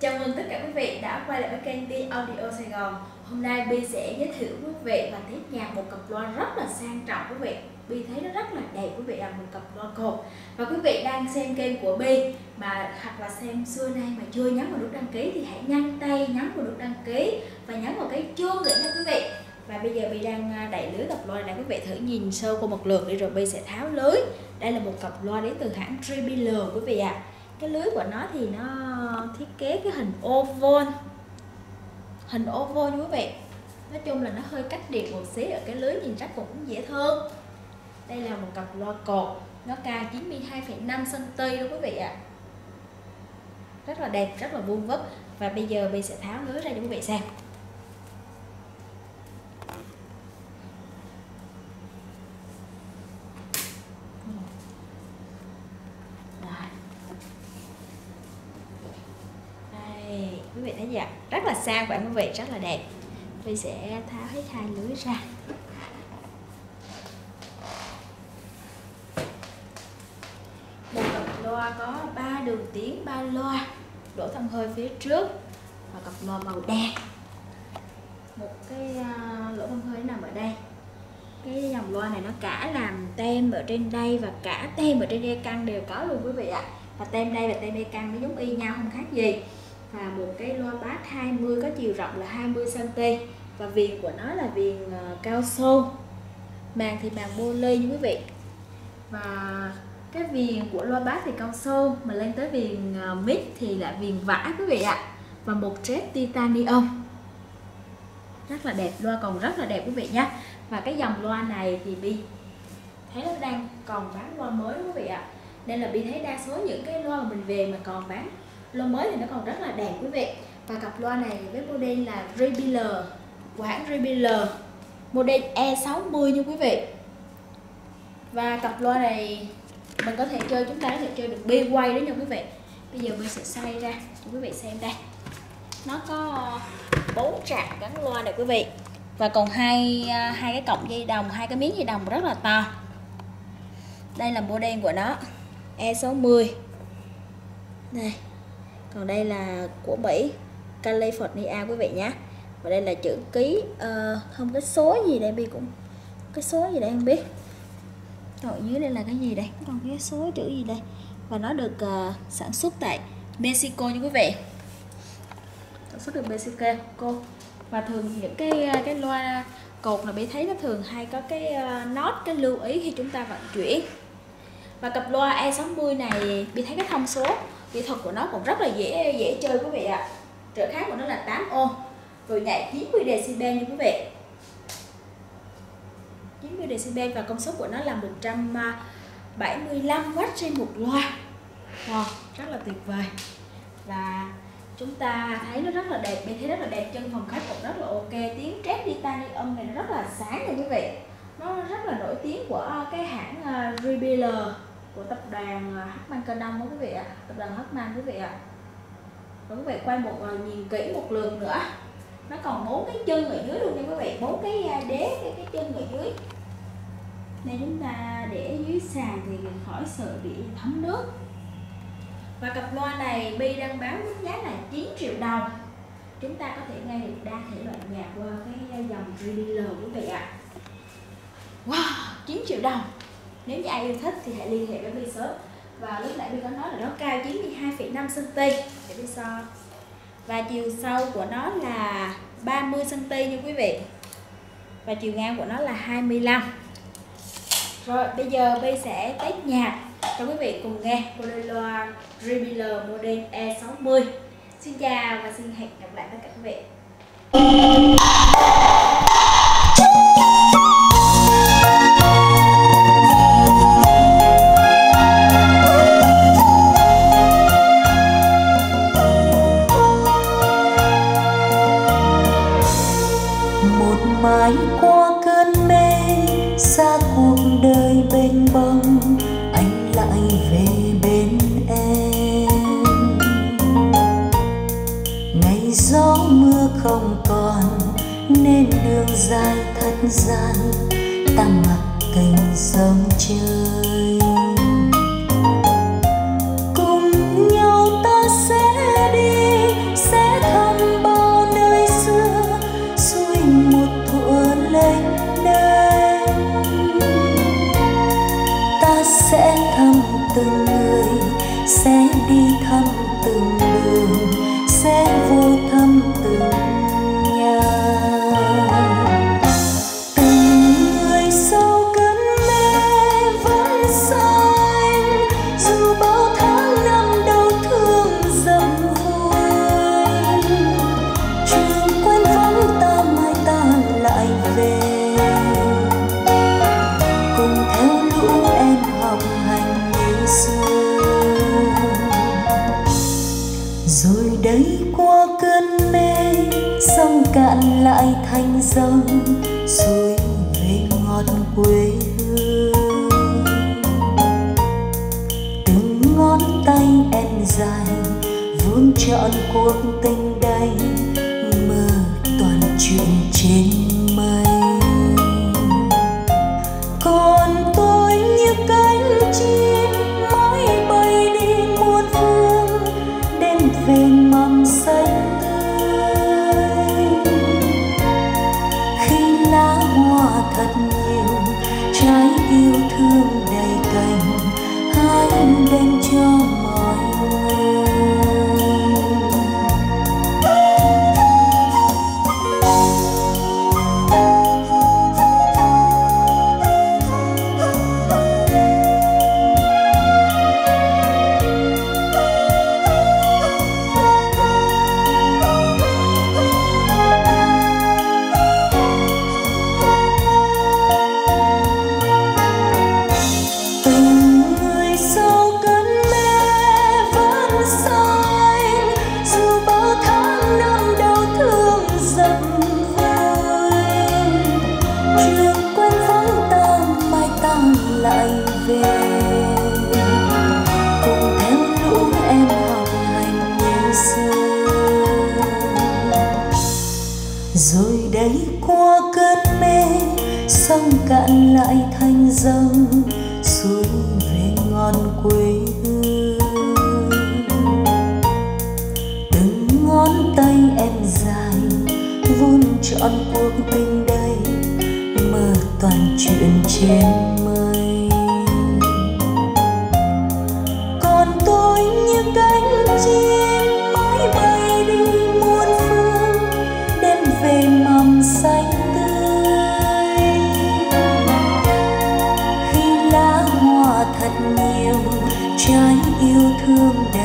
Chào mừng tất cả quý vị đã quay lại với kênh Ti Audio Sài Gòn. Hôm nay Bi sẽ giới thiệu quý vị và tiếp nhạc một cặp loa rất là sang trọng quý vị. Bi thấy nó rất là đẹp quý vị là một cặp loa cột. Và quý vị đang xem kênh của Bi mà, hoặc là xem xưa nay mà chưa nhấn vào nút đăng ký thì hãy nhanh tay nhấn vào nút đăng ký và nhấn vào cái chuông để nha quý vị. Và bây giờ Bi đang à, đẩy lưới cặp loa này, quý vị thử nhìn sơ qua một lượt đi rồi Bi sẽ tháo lưới. Đây là một cặp loa đến từ hãng JBL quý vị ạ. à cái lưới của nó thì nó thiết kế cái hình oval. Hình oval như quý vị. Nói chung là nó hơi cách điệu một xí ở cái lưới nhìn rất cũng dễ thương. Đây là một cặp loa cột nó cao 92,5 cm luôn quý vị ạ. À. rất là đẹp rất là vuông vức. Và bây giờ mình sẽ tháo lưới ra cho quý vị xem quý vị thấy dạ rất là sang bạn quý vị rất là đẹp. Vi sẽ tháo hết hai lưới ra. Một cặp loa có 3 đường tiếng ba loa. Đổ thông hơi phía trước. Và cặp loa màu đen. Một cái à, lỗ thông hơi nằm ở đây. Cái dòng loa này nó cả làm tem ở trên đây và cả tem ở trên e căng đều có luôn quý vị ạ. Và tem đây và tem e căng nó giống y nhau, không khác gì và một cái loa bass 20 có chiều rộng là 20 cm và viền của nó là viền uh, cao su màng thì màng poly như quý vị. Và cái viền của loa bass thì cao su mà lên tới viền uh, mid thì là viền vải quý vị ạ. Và một trét titanium. Rất là đẹp loa còn rất là đẹp quý vị nhé và cái dòng loa này thì bi thấy nó đang còn bán loa mới quý vị ạ. Nên là bi thấy đa số những cái loa mà mình về mà còn bán loa mới thì nó còn rất là đẹp quý vị. Và cặp loa này với model là JBL của hãng JBL model E60 như quý vị. Và cặp loa này mình có thể chơi, chúng ta có thể chơi được bi quay đấy nha quý vị. Bây giờ mình sẽ xoay ra, cho quý vị xem đây. Nó có bốn trạng gắn loa này quý vị. Và còn hai à, hai cái cọng dây đồng, hai cái miếng dây đồng rất là to. Đây là model của nó, E60. Này còn đây là của mỹ California quý vị nhé. Và đây là chữ ký uh, không cái số gì đây bi cũng cái số gì đây không biết. Rồi dưới đây là cái gì đây? Còn cái số chữ gì đây? Và nó được uh, sản xuất tại Mexico như quý vị. Sản xuất được Mexico. Và thường những cái ờ, cái loa cột là bị thấy nó thường hay có cái uh, nốt cái lưu ý khi chúng ta vận chuyển và cặp loa E60 này bị thấy cái thông số kỹ thuật của nó cũng rất là dễ dễ chơi quý vị ạ. À. trở khác của nó là 8 ohm, rồi nhảy 90 decibel như quý vị. 90 decibel và công suất của nó là 175W à, trên một loa. Wow, rất là tuyệt vời. Và chúng ta thấy nó rất là đẹp mình thấy rất là đẹp chân phòng khách cũng rất là ok tiếng trét titanium này nó rất là sáng nha quý vị nó rất là nổi tiếng của ờ, cái hãng ờ, RBL của tập đoàn à, Hartmann Đông, quý vị ạ. Tập đoàn Hartmann quý vị ạ. Và quý vị quay một nhìn kỹ một lượt nữa. Nó còn bốn cái chân ở dưới luôn nha quý vị. Bốn cái đế cái, cái chân ở dưới. Nên chúng ta để dưới sàn thì khỏi sợ bị thấm nước. Và cặp loa này Bi đang bán với giá là 9 triệu đồng. Chúng ta có thể nghe được đa thể loại nhạc qua cái dòng JBL quý vị ạ. Wow 9 triệu đồng. Nếu như ai yêu thích thì hãy liên hệ với Bi sớm và lúc nãy Bi có nói là nó cao 92,5 cm để Bi so. Và chiều sâu của nó là 30 cm nha quý vị. Và chiều ngang của nó là 25 rồi bây giờ Bi sẽ test nhạc cho quý vị cùng nghe. Bolero Rebel model E60 Xin chào và xin hẹn gặp lại tất cả quý vị. Dài thật gian ta mặc cành sông chơi. Qua cơn mê sông cạn lại thành dòng suối về ngọt quê hương. Từng ngón tay em dài vun trọn cuộc tình đây trường quên vắng tan, mai ta lại về. Cùng theo lũ em học hành như xưa. Rồi đây qua cơn mê sông cạn lại thành dòng suối về ngon quê hương. Từng ngón tay em dài vun trọn cuộc tình gian chuyện trên mây. Còn tôi như cánh chim mãi bay đi muôn phương, đem về mầm xanh tươi. Khi lá hoa thật nhiều, trái yêu thương đẹp